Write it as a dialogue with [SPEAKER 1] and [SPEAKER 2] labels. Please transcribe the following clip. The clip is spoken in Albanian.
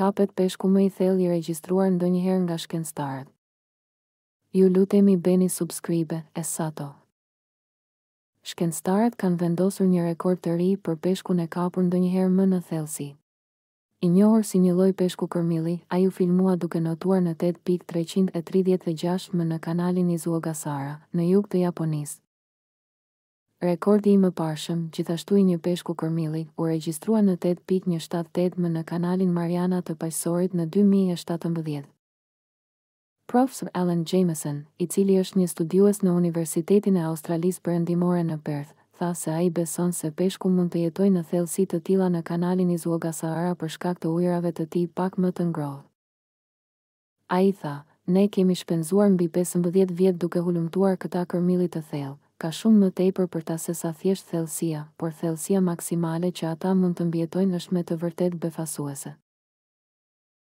[SPEAKER 1] Kapet peshku më i thellë i regjistruar ndonjëherë nga shkencëtarët. Ju lutemi bëni subscribe e sato. Shkencëtarët kanë vendosur një rekord të ri për peshkun e kapur ndonjëherë më në thellësi. I njohur si një lloj peshku kërmilli, ai u filmua duke notuar në tetë pikë treqind e tridhjetë e gjashtë më në kanalin Izuogasara, në jug të Japonisë. Rekordi i mëparshëm, gjithashtu i një peshku kërmilli, u regjistrua në tetë pikë një shtatë tetë më në Kanalin Mariana të Paqësorit në dy mijë e shtatëmbëdhjetë. Profesor Alan Jamieson, i cili është një studiues në Universitetin e Australisë Perëndimore në Perth, tha se ai beson se peshku mund të jetojë në thellësi të tilla në Kanalin Izuogasara për shkak të ujërave të tij pak më të ngrohtë. Ai tha, Ne kemi shpenzuar mbi pesëmbëdhjetë vjet duke hulumtuar këta kërmilli të thellë. Ka shumë më tepër për ta sesa thjesht thellësia, por thellësia maksimale që ata mund të mbijetojnë është me të vërtetë befasuese.